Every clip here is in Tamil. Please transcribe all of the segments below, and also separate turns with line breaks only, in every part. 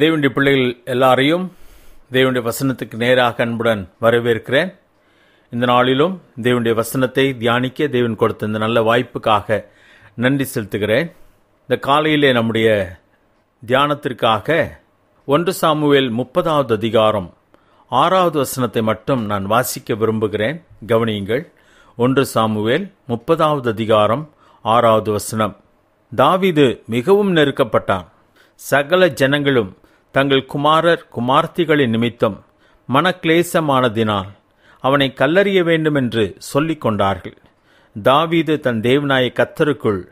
தேவனுடைய பிள்ளைகள் எல்லாரையும் தேவனுடைய வசனத்துக்கு நேராக அன்புடன் வரவேற்கிறேன் இந்த நாளிலும் தேவனுடைய வசனத்தை தியானிக்க தேவன் கொடுத்த இந்த நல்ல வாய்ப்புக்காக நன்றி செலுத்துகிறேன் இந்த காலையிலே நம்முடைய தியானத்திற்காக ஒன்று சாமுவேல் முப்பதாவது அதிகாரம் ஆறாவது வசனத்தை மட்டும் நான் வாசிக்க விரும்புகிறேன் கவனியுங்கள் ஒன்று சாமுவேல் முப்பதாவது அதிகாரம் ஆறாவது வசனம் தாவிது மிகவும் நெருக்கப்பட்டான் சகல ஜனங்களும் தங்கள் குமாரர் குமார்த்திகளின் நிமித்தம் மனக்லேசமானதினால் அவனை கல்லறிய வேண்டுமென்று சொல்லிக் கொண்டார்கள் தாவீது தன் தேவநாய கத்தருக்குள்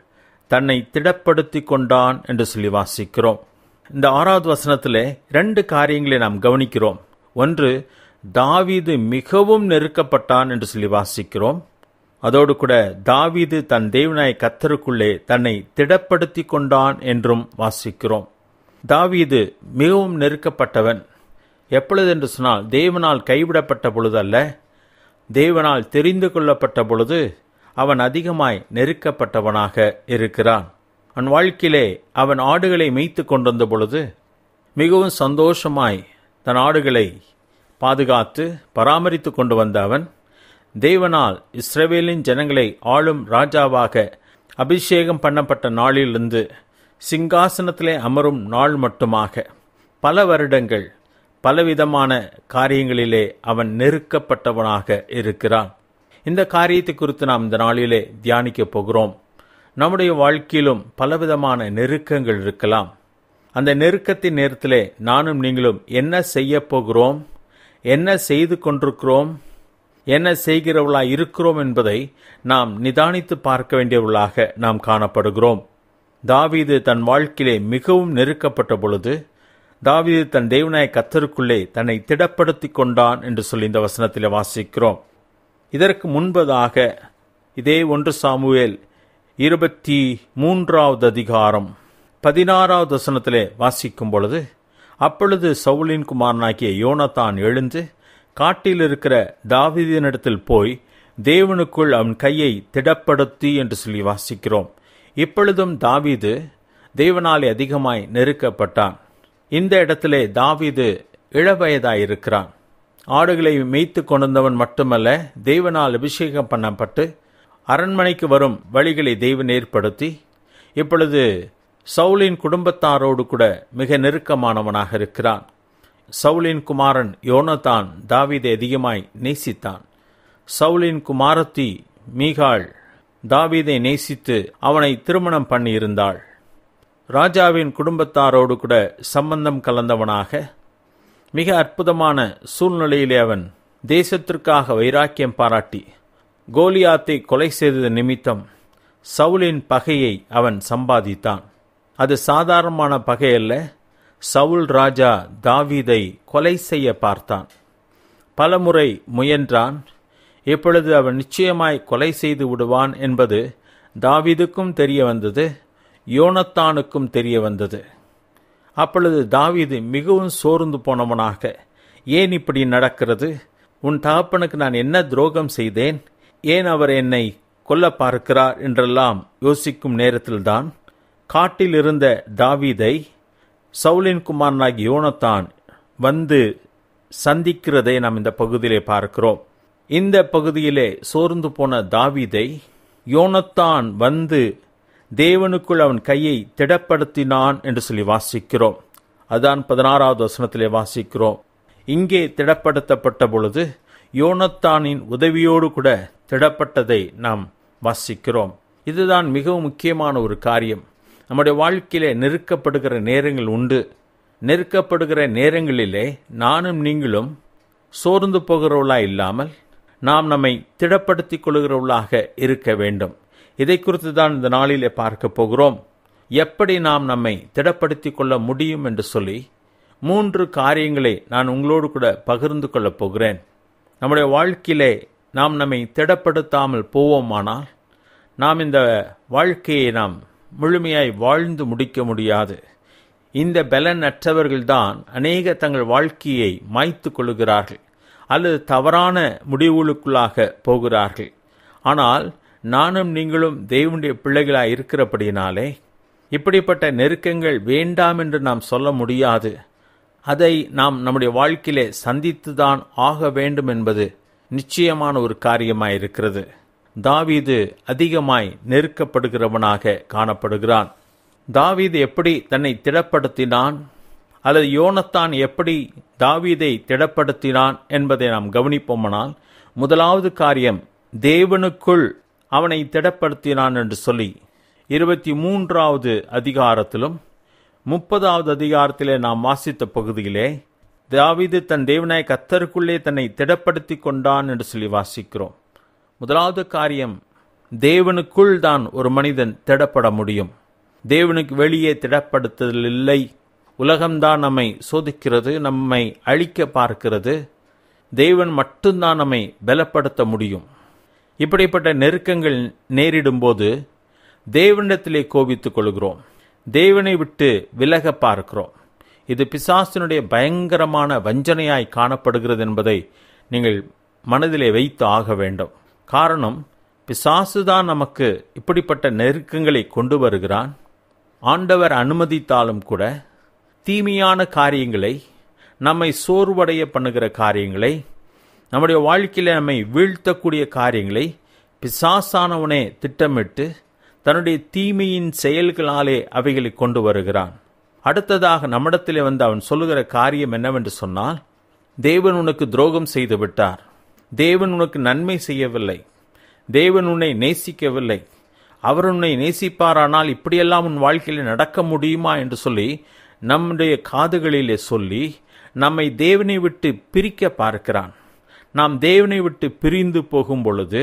தன்னை திடப்படுத்தி கொண்டான் என்று சொல்லி வாசிக்கிறோம் இந்த ஆறாவது வசனத்தில் ரெண்டு காரியங்களை நாம் கவனிக்கிறோம் ஒன்று தாவீது மிகவும் நெருக்கப்பட்டான் என்று சொல்லி வாசிக்கிறோம் அதோடு கூட தாவீது தன் தேவநாய கத்தருக்குள்ளே தன்னை திடப்படுத்தி கொண்டான் என்றும் வாசிக்கிறோம் தாவீது மிகவும் நெருக்கப்பட்டவன் எப்பொழுதென்று சொன்னால் தேவனால் கைவிடப்பட்ட பொழுது அல்ல தேவனால் தெரிந்து கொள்ளப்பட்ட பொழுது அவன் அதிகமாய் நெருக்கப்பட்டவனாக இருக்கிறான் அவன் வாழ்க்கையிலே அவன் ஆடுகளை மேய்த்து கொண்டிருந்த பொழுது மிகவும் சந்தோஷமாய் தன் ஆடுகளை பாதுகாத்து பராமரித்து கொண்டு வந்த அவன் தேவனால் இஸ்ரேவேலின் ஜனங்களை ஆளும் ராஜாவாக அபிஷேகம் பண்ணப்பட்ட நாளிலிருந்து சிங்காசனத்திலே அமரும் நாள் மட்டுமாக பல வருடங்கள் பலவிதமான காரியங்களிலே அவன் நெருக்கப்பட்டவனாக இருக்கிறான் இந்த காரியத்தை குறித்து நாம் இந்த நாளிலே தியானிக்கப் போகிறோம் நம்முடைய வாழ்க்கையிலும் பலவிதமான நெருக்கங்கள் இருக்கலாம் அந்த நெருக்கத்தின் நேரத்திலே நானும் நீங்களும் என்ன செய்ய போகிறோம் என்ன செய்து கொண்டிருக்கிறோம் என்ன செய்கிறவர்களாக இருக்கிறோம் என்பதை நாம் நிதானித்து பார்க்க வேண்டியவர்களாக நாம் காணப்படுகிறோம் தாவீது தன் வாழ்க்கையிலே மிகவும் நெருக்கப்பட்ட பொழுது தாவீது தன் தேவநாய கத்தருக்குள்ளே தன்னை திடப்படுத்தி கொண்டான் என்று சொல்லி இந்த வசனத்தில் வாசிக்கிறோம் இதற்கு முன்பதாக இதே ஒன்று சாமுவேல் இருபத்தி மூன்றாவது அதிகாரம் பதினாறாவது வசனத்திலே வாசிக்கும் பொழுது அப்பொழுது சவுலின் குமாரனாகிய யோனத்தான் எழுந்து காட்டில் இருக்கிற தாவிதினிடத்தில் போய் தேவனுக்குள் அவன் கையை திடப்படுத்தி என்று சொல்லி வாசிக்கிறோம் இப்பொழுதும் தாவீது தேவனாலே அதிகமாய் நெருக்கப்பட்டான் இந்த இடத்திலே தாவீது இளவயதாயிருக்கிறான் ஆடுகளை மேய்த்து கொண்டிருந்தவன் மட்டுமல்ல தெய்வனால் அபிஷேகம் பண்ணப்பட்டு அரண்மனைக்கு வரும் வழிகளை தெய்வன் ஏற்படுத்தி இப்பொழுது சவுலின் குடும்பத்தாரோடு கூட மிக நெருக்கமானவனாக இருக்கிறான் சவுலின் குமாரன் யோனதான் தாவிதை அதிகமாய் நேசித்தான் சவுலின் குமாரத்தி மீகாள் தாவீதை நேசித்து அவனை திருமணம் பண்ணியிருந்தாள் ராஜாவின் குடும்பத்தாரோடு கூட சம்பந்தம் கலந்தவனாக மிக அற்புதமான சூழ்நிலையிலே அவன் தேசத்திற்காக வைராக்கியம் பாராட்டி கோலியாத்தை கொலை செய்தது நிமித்தம் சவுலின் பகையை அவன் சம்பாதித்தான் அது சாதாரணமான பகையல்ல சவுல் ராஜா தாவீதை கொலை செய்ய பார்த்தான் பலமுறை முயன்றான் இப்பொழுது அவன் நிச்சயமாய் கொலை செய்து விடுவான் என்பது தாவிதுக்கும் தெரிய வந்தது யோனத்தானுக்கும் தெரிய வந்தது அப்பொழுது தாவிது மிகவும் சோர்ந்து போனவனாக ஏன் இப்படி நடக்கிறது உன் தகப்பனுக்கு நான் என்ன துரோகம் செய்தேன் ஏன் அவர் என்னை கொல்ல பார்க்கிறார் என்றெல்லாம் யோசிக்கும் நேரத்தில்தான் காட்டில் இருந்த தாவீதை சவுலின் குமாரனாகி யோனத்தான் வந்து சந்திக்கிறதை நாம் இந்த பகுதியிலே பார்க்கிறோம் இந்த பகுதியிலே சோர்ந்து போன தாவிதை யோனத்தான் வந்து தேவனுக்குள் அவன் கையை திடப்படுத்தினான் என்று சொல்லி வாசிக்கிறோம் அதான் பதினாறாவது வசனத்திலே வாசிக்கிறோம் இங்கே திடப்படுத்தப்பட்ட பொழுது யோனத்தானின் உதவியோடு கூட திடப்பட்டதை நாம் வாசிக்கிறோம் இதுதான் மிகவும் முக்கியமான ஒரு காரியம் நம்முடைய வாழ்க்கையிலே நெருக்கப்படுகிற நேரங்கள் உண்டு நெருக்கப்படுகிற நேரங்களிலே நானும் நீங்களும் சோர்ந்து போகிறவளா இல்லாமல் நாம் நம்மை திடப்படுத்திக் கொள்கிறவர்களாக இருக்க வேண்டும் இதை குறித்து தான் இந்த நாளிலே பார்க்க போகிறோம் எப்படி நாம் நம்மை திடப்படுத்திக் கொள்ள முடியும் என்று சொல்லி மூன்று காரியங்களை நான் உங்களோடு கூட பகிர்ந்து கொள்ளப் போகிறேன் நம்முடைய வாழ்க்கையிலே நாம் நம்மை திடப்படுத்தாமல் போவோமானால் நாம் இந்த வாழ்க்கையை நாம் முழுமையாய் வாழ்ந்து முடிக்க முடியாது இந்த பலன் அற்றவர்கள்தான் அநேக தங்கள் வாழ்க்கையை மாய்த்து கொள்கிறார்கள் அல்லது தவறான முடிவுகளுக்குள்ளாக போகிறார்கள் ஆனால் நானும் நீங்களும் தெய்வனுடைய பிள்ளைகளாக இருக்கிறபடினாலே இப்படிப்பட்ட நெருக்கங்கள் வேண்டாம் என்று நாம் சொல்ல முடியாது அதை நாம் நம்முடைய வாழ்க்கையிலே சந்தித்துதான் ஆக வேண்டும் என்பது நிச்சயமான ஒரு காரியமாயிருக்கிறது இருக்கிறது தாவீது அதிகமாய் நெருக்கப்படுகிறவனாக காணப்படுகிறான் தாவீது எப்படி தன்னை திடப்படுத்தினான் அல்லது யோனத்தான் எப்படி தாவீதை திடப்படுத்தினான் என்பதை நாம் கவனிப்போமானால் முதலாவது காரியம் தேவனுக்குள் அவனை திடப்படுத்தினான் என்று சொல்லி இருபத்தி மூன்றாவது அதிகாரத்திலும் முப்பதாவது அதிகாரத்திலே நாம் வாசித்த பகுதியிலே தாவீது தன் தேவனாய் கத்தருக்குள்ளே தன்னை திடப்படுத்தி கொண்டான் என்று சொல்லி வாசிக்கிறோம் முதலாவது காரியம் தேவனுக்குள் தான் ஒரு மனிதன் திடப்பட முடியும் தேவனுக்கு வெளியே திடப்படுத்துதல் இல்லை உலகம்தான் நம்மை சோதிக்கிறது நம்மை அழிக்க பார்க்கிறது தேவன் மட்டும்தான் நம்மை பலப்படுத்த முடியும் இப்படிப்பட்ட நெருக்கங்கள் நேரிடும்போது தேவனிடத்திலே கோபித்து கொள்கிறோம் தேவனை விட்டு விலக பார்க்கிறோம் இது பிசாசினுடைய பயங்கரமான வஞ்சனையாய் காணப்படுகிறது என்பதை நீங்கள் மனதிலே வைத்து ஆக வேண்டும் காரணம் பிசாசு தான் நமக்கு இப்படிப்பட்ட நெருக்கங்களை கொண்டு வருகிறான் ஆண்டவர் அனுமதித்தாலும் கூட தீமையான காரியங்களை நம்மை சோர்வடைய பண்ணுகிற காரியங்களை நம்முடைய வாழ்க்கையில் நம்மை வீழ்த்தக்கூடிய காரியங்களை பிசாசானவனே திட்டமிட்டு தன்னுடைய தீமையின் செயல்களாலே அவைகளை கொண்டு வருகிறான் அடுத்ததாக நம்மிடத்திலே வந்து அவன் சொல்லுகிற காரியம் என்னவென்று சொன்னால் தேவன் உனக்கு துரோகம் செய்து விட்டார் தேவன் உனக்கு நன்மை செய்யவில்லை தேவன் உன்னை நேசிக்கவில்லை அவர் உன்னை நேசிப்பாரானால் இப்படியெல்லாம் உன் வாழ்க்கையில் நடக்க முடியுமா என்று சொல்லி நம்முடைய காதுகளிலே சொல்லி நம்மை தேவனை விட்டு பிரிக்க பார்க்கிறான் நாம் தேவனை விட்டு பிரிந்து போகும் பொழுது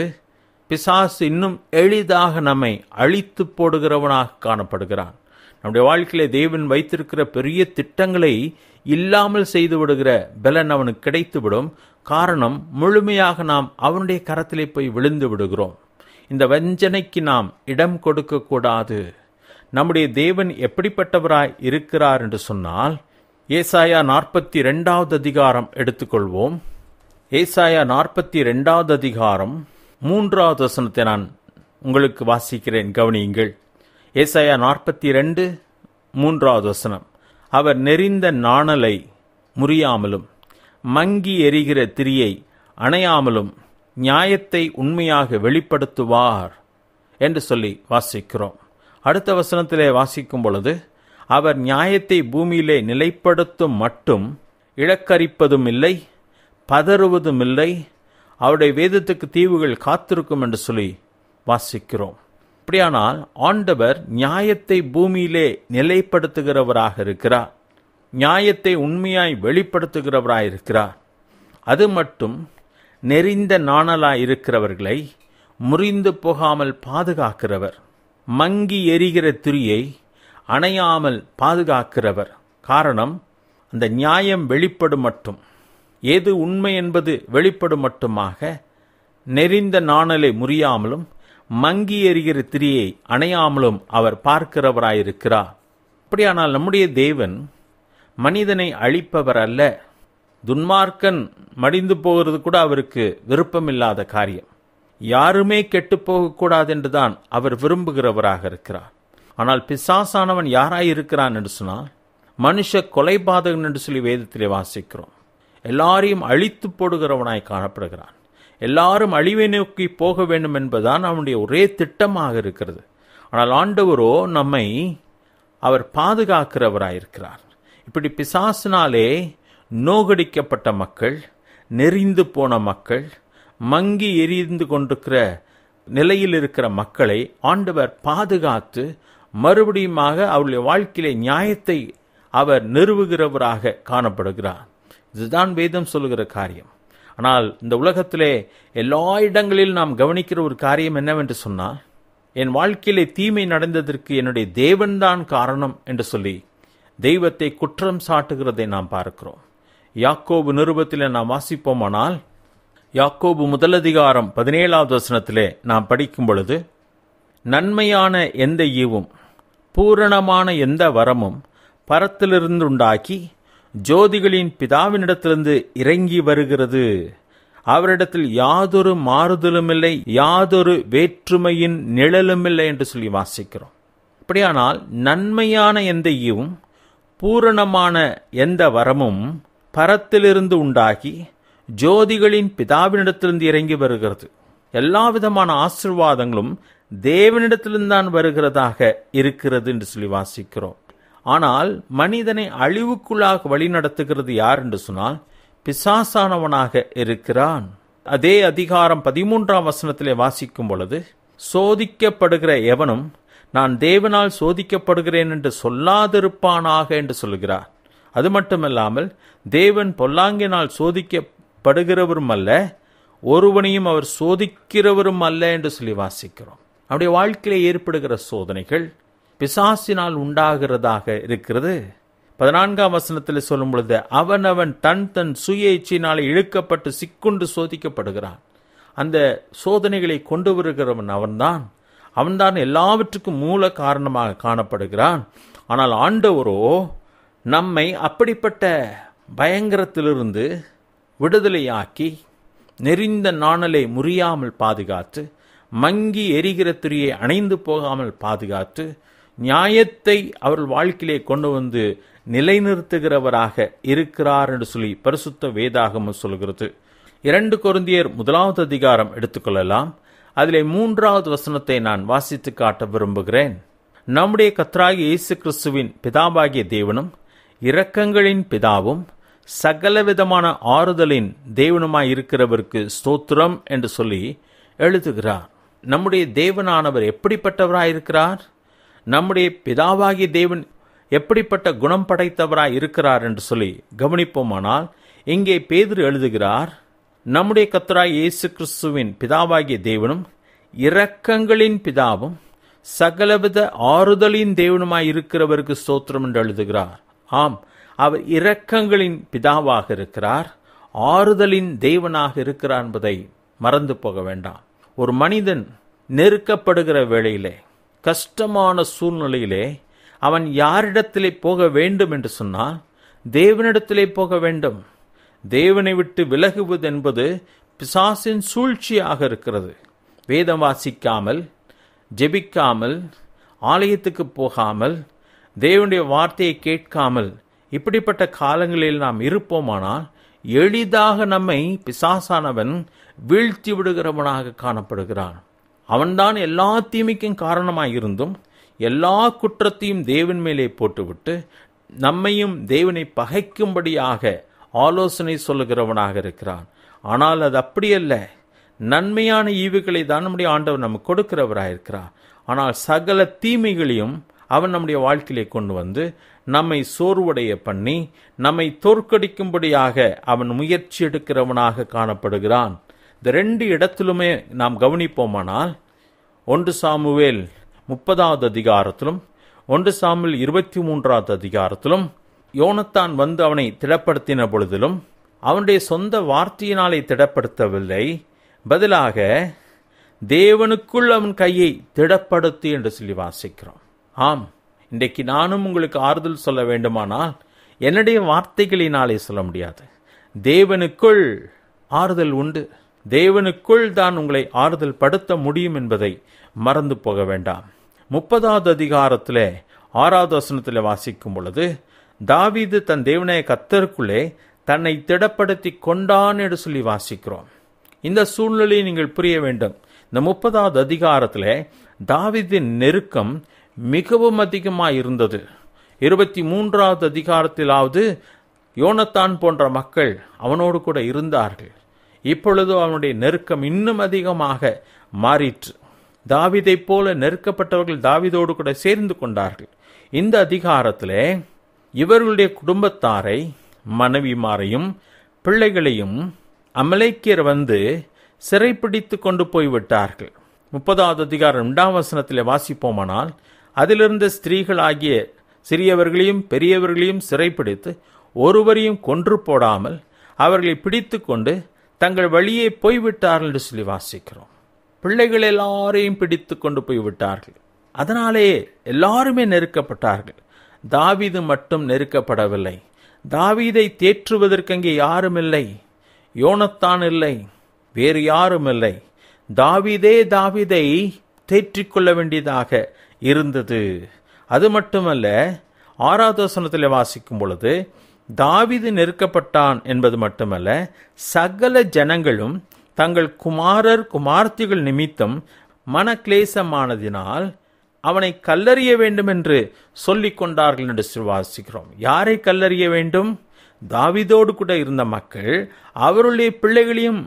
பிசாசு இன்னும் எளிதாக நம்மை அழித்து போடுகிறவனாக காணப்படுகிறான் நம்முடைய வாழ்க்கையிலே தேவன் வைத்திருக்கிற பெரிய திட்டங்களை இல்லாமல் செய்து விடுகிற பலன் அவனுக்கு கிடைத்துவிடும் காரணம் முழுமையாக நாம் அவனுடைய கரத்திலே போய் விழுந்து விடுகிறோம் இந்த வஞ்சனைக்கு நாம் இடம் கொடுக்கக்கூடாது நம்முடைய தேவன் எப்படிப்பட்டவராய் இருக்கிறார் என்று சொன்னால் ஏசாயா நாற்பத்தி ரெண்டாவது அதிகாரம் எடுத்துக்கொள்வோம் ஏசாயா நாற்பத்தி ரெண்டாவது அதிகாரம் மூன்றாவது வசனத்தை நான் உங்களுக்கு வாசிக்கிறேன் கவனியுங்கள் ஏசாயா நாற்பத்தி ரெண்டு மூன்றாவது வசனம் அவர் நெறிந்த நாணலை முறியாமலும் மங்கி எரிகிற திரியை அணையாமலும் நியாயத்தை உண்மையாக வெளிப்படுத்துவார் என்று சொல்லி வாசிக்கிறோம் அடுத்த வசனத்திலே வாசிக்கும் பொழுது அவர் நியாயத்தை பூமியிலே நிலைப்படுத்தும் மட்டும் இழக்கரிப்பதும் இல்லை பதறுவதும் இல்லை அவருடைய வேதத்துக்கு தீவுகள் காத்திருக்கும் என்று சொல்லி வாசிக்கிறோம் அப்படியானால் ஆண்டவர் நியாயத்தை பூமியிலே நிலைப்படுத்துகிறவராக இருக்கிறார் நியாயத்தை உண்மையாய் வெளிப்படுத்துகிறவராக இருக்கிறார் அது மட்டும் நெறிந்த நாணலாய் இருக்கிறவர்களை முறிந்து போகாமல் பாதுகாக்கிறவர் மங்கி எரிகிற திரியை அணையாமல் பாதுகாக்கிறவர் காரணம் அந்த நியாயம் வெளிப்படும் மட்டும் ஏது உண்மை என்பது வெளிப்படும் மட்டுமாக நெறிந்த நாணலை முறியாமலும் மங்கி எறிகிற திரியை அணையாமலும் அவர் பார்க்கிறவராயிருக்கிறார் அப்படியானால் நம்முடைய தேவன் மனிதனை அழிப்பவர் அல்ல துன்மார்க்கன் மடிந்து போகிறது கூட அவருக்கு விருப்பமில்லாத காரியம் யாருமே கெட்டு போகக்கூடாது என்றுதான் அவர் விரும்புகிறவராக இருக்கிறார் ஆனால் பிசாசானவன் யாராய் இருக்கிறான் என்று சொன்னால் மனுஷ கொலைபாதகன் என்று சொல்லி வேதத்திலே வாசிக்கிறோம் எல்லாரையும் அழித்து போடுகிறவனாய் காணப்படுகிறான் எல்லாரும் அழிவை நோக்கி போக வேண்டும் என்பதுதான் அவனுடைய ஒரே திட்டமாக இருக்கிறது ஆனால் ஆண்டவரோ நம்மை அவர் பாதுகாக்கிறவராயிருக்கிறார் இப்படி பிசாசினாலே நோகடிக்கப்பட்ட மக்கள் நெறிந்து போன மக்கள் மங்கி எரிந்து கொண்டிருக்கிற நிலையில் இருக்கிற மக்களை ஆண்டவர் பாதுகாத்து மறுபடியுமாக அவருடைய வாழ்க்கையிலே நியாயத்தை அவர் நிறுவுகிறவராக காணப்படுகிறார் இதுதான் வேதம் சொல்லுகிற காரியம் ஆனால் இந்த உலகத்திலே எல்லா இடங்களில் நாம் கவனிக்கிற ஒரு காரியம் என்னவென்று சொன்னால் என் வாழ்க்கையிலே தீமை நடந்ததற்கு என்னுடைய தேவன்தான் காரணம் என்று சொல்லி தெய்வத்தை குற்றம் சாட்டுகிறதை நாம் பார்க்கிறோம் யாக்கோபு நிருபத்தில் நாம் வாசிப்போமானால் யாக்கோபு முதலதிகாரம் பதினேழாவது வசனத்திலே நாம் படிக்கும் பொழுது நன்மையான எந்த ஈவும் பூரணமான எந்த வரமும் பரத்திலிருந்து உண்டாக்கி ஜோதிகளின் பிதாவினிடத்திலிருந்து இறங்கி வருகிறது அவரிடத்தில் யாதொரு மாறுதலுமில்லை யாதொரு வேற்றுமையின் நிழலுமில்லை என்று சொல்லி வாசிக்கிறோம் அப்படியானால் நன்மையான எந்த ஈவும் பூரணமான எந்த வரமும் பரத்திலிருந்து உண்டாகி ஜோதிகளின் பிதாவினிடத்திலிருந்து இறங்கி வருகிறது எல்லா விதமான ஆசிர்வாதங்களும் தேவனிடத்திலிருந்து தான் வருகிறதாக இருக்கிறது என்று சொல்லி வாசிக்கிறோம் ஆனால் மனிதனை அழிவுக்குள்ளாக வழி நடத்துகிறது யார் என்று சொன்னால் பிசாசானவனாக இருக்கிறான் அதே அதிகாரம் பதிமூன்றாம் வசனத்திலே வாசிக்கும் பொழுது சோதிக்கப்படுகிற எவனும் நான் தேவனால் சோதிக்கப்படுகிறேன் என்று சொல்லாதிருப்பானாக என்று சொல்கிறார் அது மட்டுமல்லாமல் தேவன் பொல்லாங்கினால் சோதிக்க படுகிறவரும் அல்ல ஒருவனையும் அவர் சோதிக்கிறவரும் அல்ல என்று சொல்லி வாசிக்கிறோம் அவருடைய வாழ்க்கையில் ஏற்படுகிற சோதனைகள் பிசாசினால் உண்டாகிறதாக இருக்கிறது பதினான்காம் வசனத்தில் சொல்லும் பொழுது அவன் அவன் தன் தன் சுய இச்சையினால் இழுக்கப்பட்டு சிக்குண்டு சோதிக்கப்படுகிறான் அந்த சோதனைகளை கொண்டு வருகிறவன் அவன்தான் அவன்தான் எல்லாவற்றுக்கும் மூல காரணமாக காணப்படுகிறான் ஆனால் ஆண்டவரோ நம்மை அப்படிப்பட்ட பயங்கரத்திலிருந்து விடுதலையாக்கி நெறிந்த நாணலை முறியாமல் பாதுகாத்து மங்கி எரிகிற துரியை அணைந்து போகாமல் பாதுகாத்து நியாயத்தை அவர்கள் வாழ்க்கையிலே கொண்டு வந்து நிலைநிறுத்துகிறவராக இருக்கிறார் என்று சொல்லி பரிசுத்த வேதாகமம் சொல்கிறது இரண்டு கொருந்தியர் முதலாவது அதிகாரம் எடுத்துக்கொள்ளலாம் அதிலே மூன்றாவது வசனத்தை நான் வாசித்து காட்ட விரும்புகிறேன் நம்முடைய கத்ராகி இயேசு கிறிஸ்துவின் பிதாபாகிய தேவனும் இரக்கங்களின் பிதாவும் சகலவிதமான ஆறுதலின் தேவனுமாய் இருக்கிறவருக்கு ஸ்தோத்திரம் என்று சொல்லி எழுதுகிறார் நம்முடைய தேவனானவர் எப்படிப்பட்டவராய் இருக்கிறார் நம்முடைய பிதாவாகிய தேவன் எப்படிப்பட்ட குணம் படைத்தவராய் இருக்கிறார் என்று சொல்லி கவனிப்போமானால் இங்கே பேதிரு எழுதுகிறார் நம்முடைய கத்தராய் இயேசு கிறிஸ்துவின் பிதாவாகிய தேவனும் இரக்கங்களின் பிதாவும் சகலவித ஆறுதலின் தேவனுமாய் இருக்கிறவருக்கு ஸ்தோத்திரம் என்று எழுதுகிறார் ஆம் அவர் இரக்கங்களின் பிதாவாக இருக்கிறார் ஆறுதலின் தெய்வனாக இருக்கிறார் என்பதை மறந்து போக வேண்டாம் ஒரு மனிதன் நெருக்கப்படுகிற வேளையிலே கஷ்டமான சூழ்நிலையிலே அவன் யாரிடத்திலே போக வேண்டும் என்று சொன்னால் தேவனிடத்திலே போக வேண்டும் தேவனை விட்டு விலகுவது என்பது பிசாசின் சூழ்ச்சியாக இருக்கிறது வேதம் வாசிக்காமல் ஜெபிக்காமல் ஆலயத்துக்கு போகாமல் தேவனுடைய வார்த்தையை கேட்காமல் இப்படிப்பட்ட காலங்களில் நாம் இருப்போமானால் எளிதாக நம்மை பிசாசானவன் வீழ்த்தி விடுகிறவனாக காணப்படுகிறான் அவன்தான் எல்லா தீமைக்கும் காரணமாக இருந்தும் எல்லா குற்றத்தையும் தேவன் மேலே போட்டுவிட்டு நம்மையும் தேவனை பகைக்கும்படியாக ஆலோசனை சொல்லுகிறவனாக இருக்கிறான் ஆனால் அது அப்படியல்ல நன்மையான ஈவுகளை தான் நம்முடைய ஆண்டவர் நமக்கு கொடுக்கிறவராக இருக்கிறார் ஆனால் சகல தீமைகளையும் அவன் நம்முடைய வாழ்க்கையிலே கொண்டு வந்து நம்மை சோர்வடைய பண்ணி நம்மை தோற்கடிக்கும்படியாக அவன் முயற்சி எடுக்கிறவனாக காணப்படுகிறான் இந்த ரெண்டு இடத்திலுமே நாம் கவனிப்போமானால் ஒன்று சாமுவேல் முப்பதாவது அதிகாரத்திலும் ஒன்று சாமுவேல் இருபத்தி மூன்றாவது அதிகாரத்திலும் யோனத்தான் வந்து அவனை திடப்படுத்தின பொழுதிலும் அவனுடைய சொந்த வார்த்தையினாலே திடப்படுத்தவில்லை பதிலாக தேவனுக்குள் அவன் கையை திடப்படுத்து என்று சொல்லி வாசிக்கிறோம் ஆம் இன்றைக்கு நானும் உங்களுக்கு ஆறுதல் சொல்ல வேண்டுமானால் என்னுடைய வார்த்தைகளினாலே சொல்ல முடியாது தேவனுக்குள் ஆறுதல் உண்டு தேவனுக்குள் தான் உங்களை ஆறுதல் படுத்த முடியும் என்பதை மறந்து போக வேண்டாம் முப்பதாவது அதிகாரத்தில் ஆறாவது வசனத்தில் வாசிக்கும் பொழுது தாவீது தன் தேவனைய கத்தருக்குள்ளே தன்னை திடப்படுத்தி கொண்டான் என்று சொல்லி வாசிக்கிறோம் இந்த சூழ்நிலையை நீங்கள் புரிய வேண்டும் இந்த முப்பதாவது அதிகாரத்தில் தாவிதின் நெருக்கம் மிகவும் அதிகமாக இருந்தது இருபத்தி மூன்றாவது அதிகாரத்திலாவது யோனத்தான் போன்ற மக்கள் அவனோடு கூட இருந்தார்கள் இப்பொழுது அவனுடைய நெருக்கம் இன்னும் அதிகமாக மாறிற்று தாவிதைப் போல நெருக்கப்பட்டவர்கள் தாவிதோடு கூட சேர்ந்து கொண்டார்கள் இந்த அதிகாரத்தில் இவர்களுடைய குடும்பத்தாரை மனைவிமாரையும் பிள்ளைகளையும் அமலைக்கியர் வந்து சிறைப்பிடித்து கொண்டு போய்விட்டார்கள் முப்பதாவது அதிகாரம் இரண்டாம் வசனத்தில் வாசிப்போமானால் அதிலிருந்த ஸ்திரீகள் ஆகிய சிறியவர்களையும் பெரியவர்களையும் சிறைப்பிடித்து ஒருவரையும் கொன்று போடாமல் அவர்களை பிடித்து கொண்டு தங்கள் வழியே போய்விட்டார்கள் என்று சொல்லி வாசிக்கிறோம் பிள்ளைகள் எல்லாரையும் பிடித்து கொண்டு போய்விட்டார்கள் அதனாலேயே எல்லாருமே நெருக்கப்பட்டார்கள் தாவீது மட்டும் நெருக்கப்படவில்லை தாவீதை தேற்றுவதற்கு அங்கே யாரும் இல்லை யோனத்தான் இல்லை வேறு யாரும் இல்லை தாவிதே தாவிதை தேற்றிக்கொள்ள வேண்டியதாக இருந்தது அது மட்டுமல்ல ஆராதோசனத்தில் வாசிக்கும் பொழுது தாவிது நெருக்கப்பட்டான் என்பது மட்டுமல்ல சகல ஜனங்களும் தங்கள் குமாரர் குமார்த்திகள் நிமித்தம் மன கிளேசமானதினால் அவனை கல்லறிய வேண்டும் என்று சொல்லிக் கொண்டார்கள் என்று வாசிக்கிறோம் யாரை கல்லறிய வேண்டும் தாவிதோடு கூட இருந்த மக்கள் அவருடைய பிள்ளைகளையும்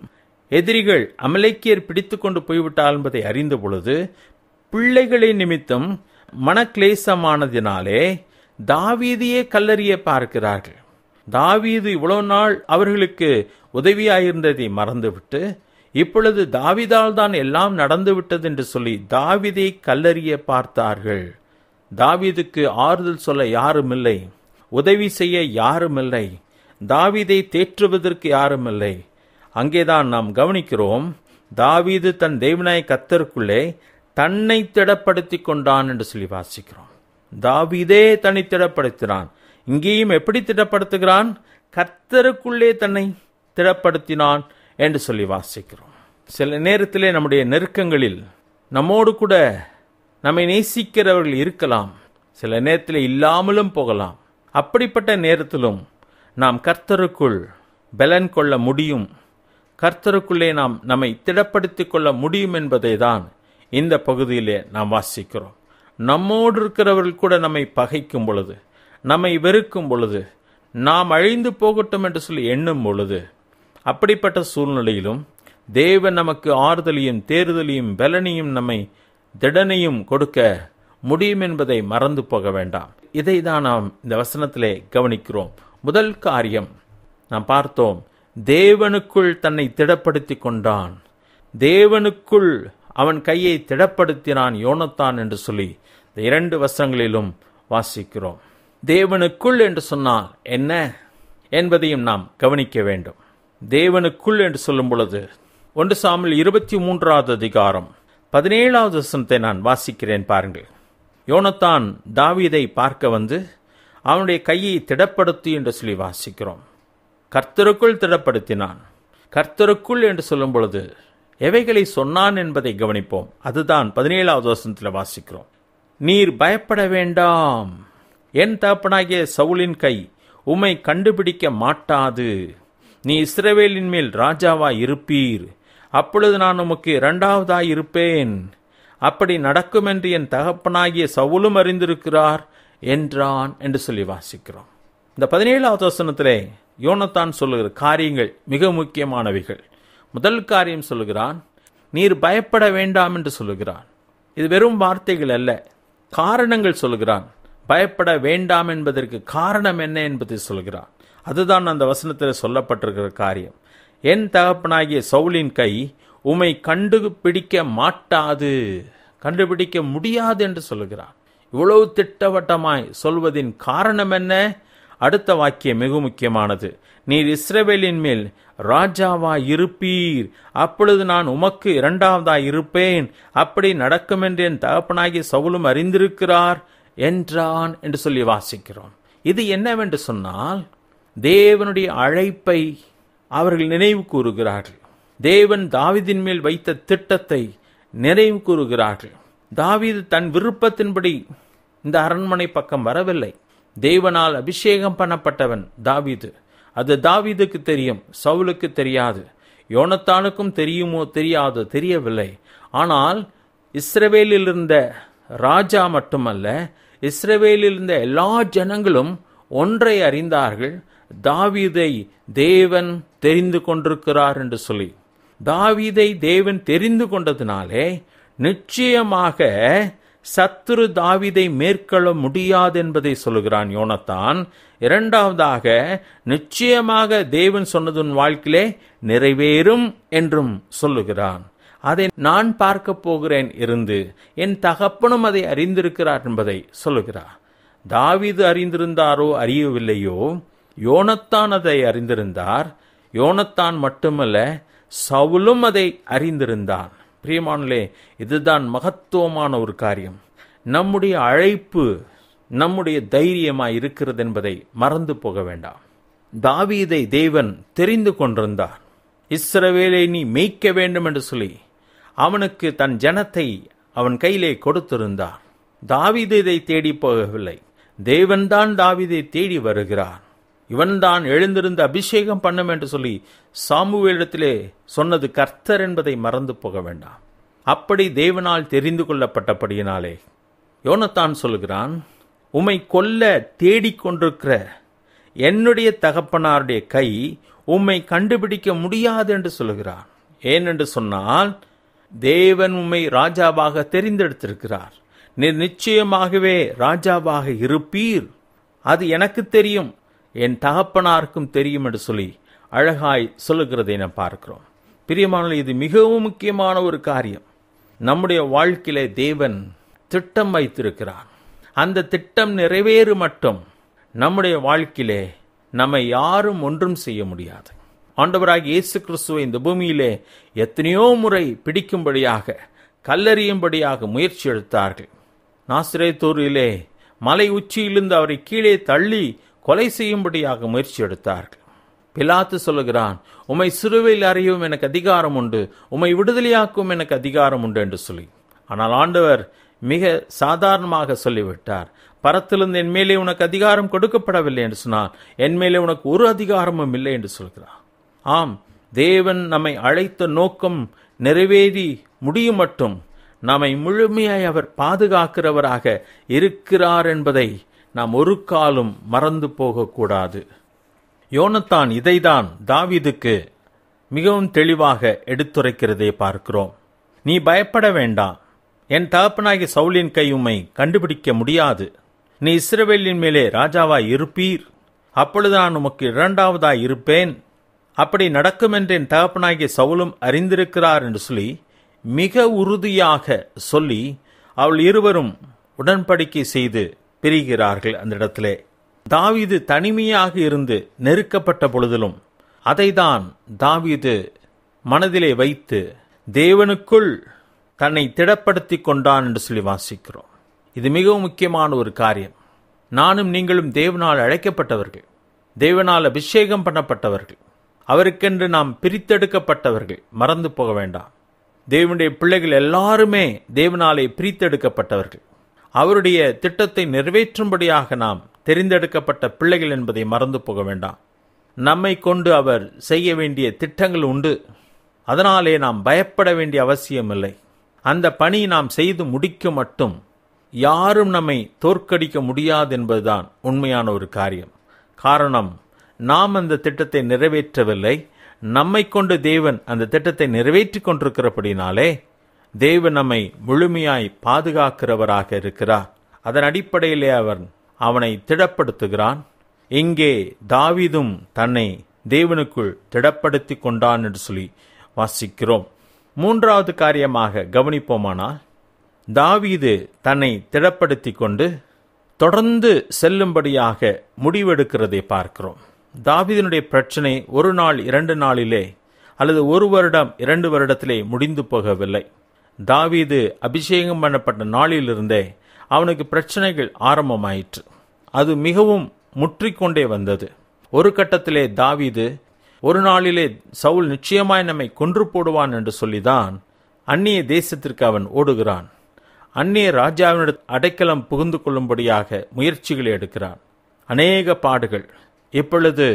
எதிரிகள் அமலைக்கியர் பிடித்து கொண்டு போய்விட்டார் என்பதை அறிந்த பொழுது பிள்ளைகளை நிமித்தம் மனக்லேசமானதினாலே தாவீதியே கல்லறிய பார்க்கிறார்கள் தாவீது இவ்வளவு நாள் அவர்களுக்கு உதவியாயிருந்ததை மறந்துவிட்டு இப்பொழுது தாவிதால் தான் எல்லாம் நடந்துவிட்டது என்று சொல்லி தாவிதை கல்லறிய பார்த்தார்கள் தாவிதுக்கு ஆறுதல் சொல்ல யாருமில்லை உதவி செய்ய யாருமில்லை தாவிதை தேற்றுவதற்கு யாருமில்லை அங்கேதான் நாம் கவனிக்கிறோம் தாவீது தன் தேவனாய் கத்தருக்குள்ளே தன்னை திடப்படுத்தி கொண்டான் என்று சொல்லி வாசிக்கிறோம் தாவிதே தன்னை திடப்படுத்தினான் இங்கேயும் எப்படி திடப்படுத்துகிறான் கர்த்தருக்குள்ளே தன்னை திடப்படுத்தினான் என்று சொல்லி வாசிக்கிறோம் சில நேரத்திலே நம்முடைய நெருக்கங்களில் நம்மோடு கூட நம்மை நேசிக்கிறவர்கள் இருக்கலாம் சில நேரத்தில் இல்லாமலும் போகலாம் அப்படிப்பட்ட நேரத்திலும் நாம் கர்த்தருக்குள் பலன் கொள்ள முடியும் கர்த்தருக்குள்ளே நாம் நம்மை திடப்படுத்திக் கொள்ள முடியும் என்பதை தான் இந்த பகுதியிலே நாம் வாசிக்கிறோம் நம்மோடு இருக்கிறவர்கள் கூட நம்மை பகைக்கும் பொழுது நம்மை வெறுக்கும் பொழுது நாம் அழிந்து போகட்டும் என்று சொல்லி எண்ணும் பொழுது அப்படிப்பட்ட சூழ்நிலையிலும் தேவன் நமக்கு ஆறுதலையும் தேறுதலையும் பலனையும் நம்மை திடனையும் கொடுக்க முடியும் என்பதை மறந்து போக வேண்டாம் இதை தான் நாம் இந்த வசனத்திலே கவனிக்கிறோம் முதல் காரியம் நாம் பார்த்தோம் தேவனுக்குள் தன்னை திடப்படுத்தி கொண்டான் தேவனுக்குள் அவன் கையை திடப்படுத்தினான் யோனத்தான் என்று சொல்லி இந்த இரண்டு வசங்களிலும் வாசிக்கிறோம் தேவனுக்குள் என்று சொன்னால் என்ன என்பதையும் நாம் கவனிக்க வேண்டும் தேவனுக்குள் என்று சொல்லும் பொழுது ஒன்று சாமில் இருபத்தி மூன்றாவது அதிகாரம் பதினேழாவது வசனத்தை நான் வாசிக்கிறேன் பாருங்கள் யோனத்தான் தாவீதை பார்க்க வந்து அவனுடைய கையை திடப்படுத்தி என்று சொல்லி வாசிக்கிறோம் கர்த்தருக்குள் திடப்படுத்தினான் கர்த்தருக்குள் என்று சொல்லும் பொழுது எவைகளை சொன்னான் என்பதை கவனிப்போம் அதுதான் பதினேழாவது வசனத்தில் வாசிக்கிறோம் நீர் பயப்பட வேண்டாம் என் தகப்பனாகிய சவுலின் கை உம்மை கண்டுபிடிக்க மாட்டாது நீ இஸ்ரவேலின் மேல் ராஜாவாய் இருப்பீர் அப்பொழுது நான் உமக்கு இரண்டாவதாய் இருப்பேன் அப்படி நடக்கும் என்று என் தகப்பனாகிய சவுலும் அறிந்திருக்கிறார் என்றான் என்று சொல்லி வாசிக்கிறோம் இந்த பதினேழாவது வசனத்திலே யோனத்தான் சொல்லுகிற காரியங்கள் மிக முக்கியமானவைகள் முதல் காரியம் சொல்லுகிறான் நீர் பயப்பட வேண்டாம் என்று சொல்லுகிறான் இது வெறும் வார்த்தைகள் அல்ல காரணங்கள் சொல்லுகிறான் பயப்பட வேண்டாம் என்பதற்கு காரணம் என்ன என்பதை சொல்கிறான் அதுதான் அந்த வசனத்தில் சொல்லப்பட்டிருக்கிற காரியம் என் தகப்பனாகிய சவுலின் கை உமை கண்டுபிடிக்க மாட்டாது கண்டுபிடிக்க முடியாது என்று சொல்லுகிறான் இவ்வளவு திட்டவட்டமாய் சொல்வதின் காரணம் என்ன அடுத்த வாக்கியம் மிக முக்கியமானது நீர் இஸ்ரவேலின் மேல் ராஜாவா இருப்பீர் அப்பொழுது நான் உமக்கு இரண்டாவதாய் இருப்பேன் அப்படி நடக்கும் என்று என் தகப்பனாகி சவுலும் அறிந்திருக்கிறார் என்றான் என்று சொல்லி வாசிக்கிறோம் இது என்னவென்று சொன்னால் தேவனுடைய அழைப்பை அவர்கள் நினைவு கூறுகிறார்கள் தேவன் தாவிதின் மேல் வைத்த திட்டத்தை நிறைவு கூறுகிறார்கள் தாவிது தன் விருப்பத்தின்படி இந்த அரண்மனை பக்கம் வரவில்லை தேவனால் அபிஷேகம் பண்ணப்பட்டவன் தாவிது அது தாவீதுக்கு தெரியும் சவுலுக்கு தெரியாது யோனத்தானுக்கும் தெரியுமோ தெரியாதோ தெரியவில்லை ஆனால் இஸ்ரவேலில் இருந்த ராஜா மட்டுமல்ல இஸ்ரவேலில் இருந்த எல்லா ஜனங்களும் ஒன்றை அறிந்தார்கள் தாவீதை தேவன் தெரிந்து கொண்டிருக்கிறார் என்று சொல்லி தாவீதை தேவன் தெரிந்து கொண்டதினாலே நிச்சயமாக சத்துரு தாவிதை மேற்கொள்ள முடியாதென்பதை சொல்லுகிறான் யோனத்தான் இரண்டாவதாக நிச்சயமாக தேவன் சொன்னதுன் வாழ்க்கையிலே நிறைவேறும் என்றும் சொல்லுகிறான் அதை நான் பார்க்க போகிறேன் இருந்து என் தகப்பனும் அதை அறிந்திருக்கிறார் என்பதை சொல்லுகிறார் தாவிது அறிந்திருந்தாரோ அறியவில்லையோ யோனத்தான் அதை அறிந்திருந்தார் யோனத்தான் மட்டுமல்ல சவுலும் அதை அறிந்திருந்தான் பிரியமானலே இதுதான் மகத்துவமான ஒரு காரியம் நம்முடைய அழைப்பு நம்முடைய தைரியமாக இருக்கிறது என்பதை மறந்து போக வேண்டாம் தாவீதை தேவன் தெரிந்து கொண்டிருந்தார் இஸ்ரவேலை நீ மெய்க்க வேண்டும் என்று சொல்லி அவனுக்கு தன் ஜனத்தை அவன் கையிலே கொடுத்திருந்தார் தாவீதை தேடி போகவில்லை தேவன்தான் தாவீதை தேடி வருகிறார் இவன்தான் எழுந்திருந்து அபிஷேகம் பண்ணும் என்று சொல்லி சாமுவேலிடத்திலே சொன்னது கர்த்தர் என்பதை மறந்து போக வேண்டாம் அப்படி தேவனால் தெரிந்து கொள்ளப்பட்டபடியினாலே யோனத்தான் சொல்கிறான் உம்மை கொல்ல தேடிக்கொண்டிருக்கிற என்னுடைய தகப்பனாருடைய கை உம்மை கண்டுபிடிக்க முடியாது என்று சொல்கிறான் ஏனென்று சொன்னால் தேவன் உம்மை ராஜாவாக தெரிந்தெடுத்திருக்கிறார் நீர் நிச்சயமாகவே ராஜாவாக இருப்பீர் அது எனக்கு தெரியும் என் தகப்பனாருக்கும் தெரியும் என்று சொல்லி அழகாய் சொல்லுகிறதை நாம் பார்க்கிறோம் பிரியமான இது மிகவும் முக்கியமான ஒரு காரியம் நம்முடைய வாழ்க்கையில தேவன் திட்டம் வைத்திருக்கிறார் அந்த திட்டம் நிறைவேறு மட்டும் நம்முடைய வாழ்க்கையிலே நம்மை யாரும் ஒன்றும் செய்ய முடியாது ஆண்டவராக இயேசு கிறிஸ்துவை இந்த பூமியிலே எத்தனையோ முறை பிடிக்கும்படியாக கல்லறியும்படியாக முயற்சி எடுத்தார்கள் நாசிரேத்தூரிலே மலை உச்சியிலிருந்து அவரை கீழே தள்ளி கொலை செய்யும்படியாக முயற்சி எடுத்தார்கள் பிலாத்து சொல்லுகிறான் உமை சிறுவையில் அறியவும் எனக்கு அதிகாரம் உண்டு உமை விடுதலையாக்கும் எனக்கு அதிகாரம் உண்டு என்று சொல்லி ஆனால் ஆண்டவர் மிக சாதாரணமாக சொல்லிவிட்டார் பரத்திலிருந்து என் மேலே உனக்கு அதிகாரம் கொடுக்கப்படவில்லை என்று சொன்னார் என் மேலே உனக்கு ஒரு அதிகாரமும் இல்லை என்று சொல்கிறார் ஆம் தேவன் நம்மை அழைத்த நோக்கம் நிறைவேறி முடியும் மட்டும் நம்மை முழுமையாய் அவர் பாதுகாக்கிறவராக இருக்கிறார் என்பதை நாம் ஒரு காலும் மறந்து போகக்கூடாது யோனத்தான் இதைதான் தாவிதுக்கு மிகவும் தெளிவாக எடுத்துரைக்கிறதை பார்க்கிறோம் நீ பயப்பட வேண்டாம் என் தகப்பனாகி சவுலின் கையுமை கண்டுபிடிக்க முடியாது நீ இஸ்ரவேலின் மேலே ராஜாவாய் இருப்பீர் அப்பொழுது நான் உமக்கு இரண்டாவதாய் இருப்பேன் அப்படி நடக்கும் என்று என் தகப்பனாகிய சவுலும் அறிந்திருக்கிறார் என்று சொல்லி மிக உறுதியாக சொல்லி அவள் இருவரும் உடன்படிக்கை செய்து பிரிகிறார்கள் அந்த இடத்திலே தாவீது தனிமையாக இருந்து நெருக்கப்பட்ட பொழுதிலும் அதைதான் தாவீது மனதிலே வைத்து தேவனுக்குள் தன்னை திடப்படுத்தி கொண்டான் என்று சொல்லி வாசிக்கிறோம் இது மிகவும் முக்கியமான ஒரு காரியம் நானும் நீங்களும் தேவனால் அழைக்கப்பட்டவர்கள் தேவனால் அபிஷேகம் பண்ணப்பட்டவர்கள் அவருக்கென்று நாம் பிரித்தெடுக்கப்பட்டவர்கள் மறந்து போக வேண்டாம் தேவனுடைய பிள்ளைகள் எல்லாருமே தேவனாலே பிரித்தெடுக்கப்பட்டவர்கள் அவருடைய திட்டத்தை நிறைவேற்றும்படியாக நாம் தெரிந்தெடுக்கப்பட்ட பிள்ளைகள் என்பதை மறந்து போக வேண்டாம் நம்மை கொண்டு அவர் செய்ய வேண்டிய திட்டங்கள் உண்டு அதனாலே நாம் பயப்பட வேண்டிய அவசியமில்லை அந்த பணி நாம் செய்து முடிக்க மட்டும் யாரும் நம்மை தோற்கடிக்க முடியாது என்பதுதான் உண்மையான ஒரு காரியம் காரணம் நாம் அந்த திட்டத்தை நிறைவேற்றவில்லை நம்மை கொண்டு தேவன் அந்த திட்டத்தை நிறைவேற்றி கொண்டிருக்கிறபடினாலே தேவ நம்மை முழுமையாய் பாதுகாக்கிறவராக இருக்கிறார் அதன் அடிப்படையிலே அவர் அவனை திடப்படுத்துகிறான் இங்கே தாவிதும் தன்னை தேவனுக்குள் திடப்படுத்தி கொண்டான் என்று சொல்லி வாசிக்கிறோம் மூன்றாவது காரியமாக கவனிப்போமானால் தாவீது தன்னை திடப்படுத்தி கொண்டு தொடர்ந்து செல்லும்படியாக முடிவெடுக்கிறதை பார்க்கிறோம் தாவீதனுடைய பிரச்சனை ஒரு நாள் இரண்டு நாளிலே அல்லது ஒரு வருடம் இரண்டு வருடத்திலே முடிந்து போகவில்லை தாவீது அபிஷேகம் பண்ணப்பட்ட நாளிலிருந்தே அவனுக்கு பிரச்சனைகள் ஆரம்பமாயிற்று அது மிகவும் முற்றிக்கொண்டே வந்தது ஒரு கட்டத்திலே தாவீது ஒரு நாளிலே சவுல் நிச்சயமாய் நம்மை கொன்று போடுவான் என்று சொல்லிதான் அந்நிய தேசத்திற்கு அவன் ஓடுகிறான் அந்நிய ராஜாவினிட அடைக்கலம் புகுந்து கொள்ளும்படியாக முயற்சிகளை எடுக்கிறான் அநேக பாடுகள் இப்பொழுது